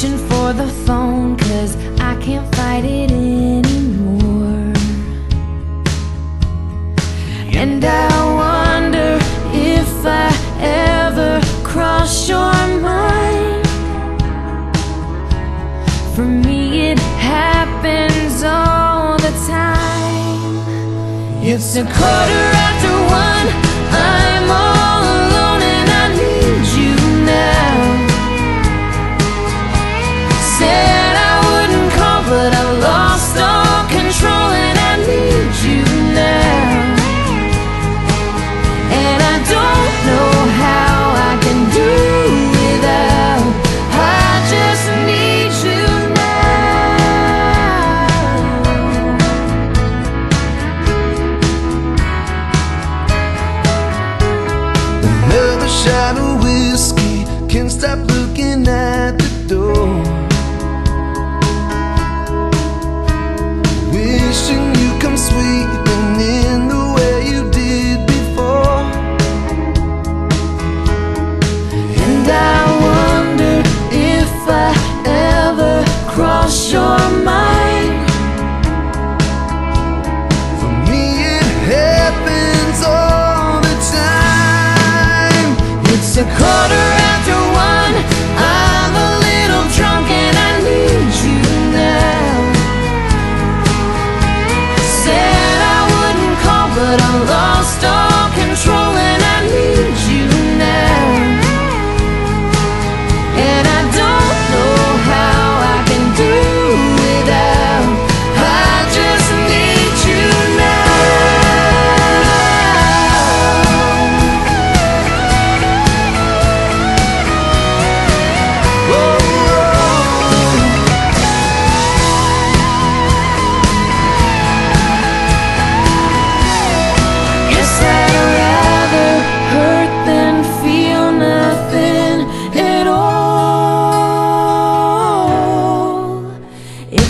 reaching for the phone cause I can't fight it anymore. And I wonder if I ever cross your mind. For me it happens all the time. It's a quarter after shadow whiskey. Can stop a quarter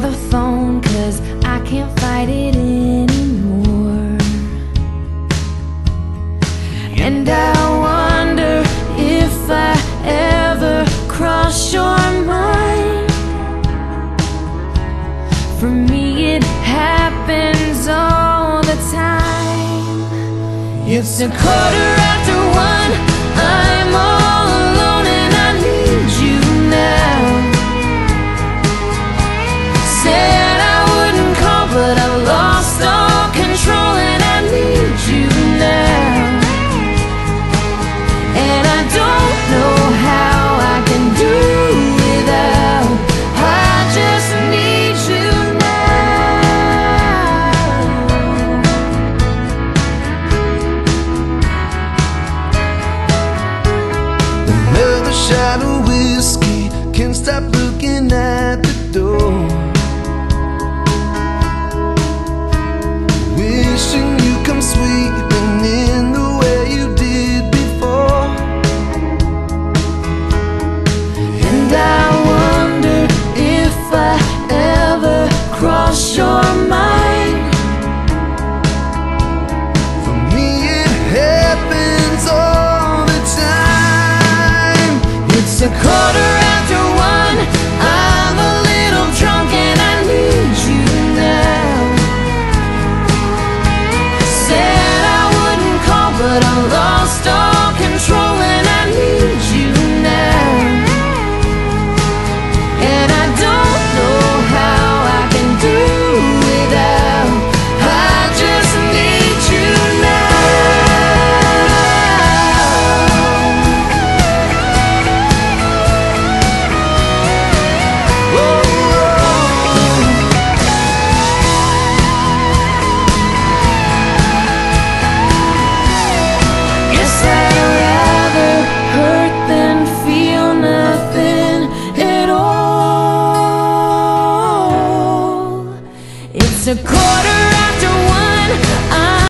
the phone cause I can't fight it anymore. And I wonder if I ever cross your mind. For me it happens all the time. It's a quarter after one. shot of whiskey. Can't stop looking at the door. to call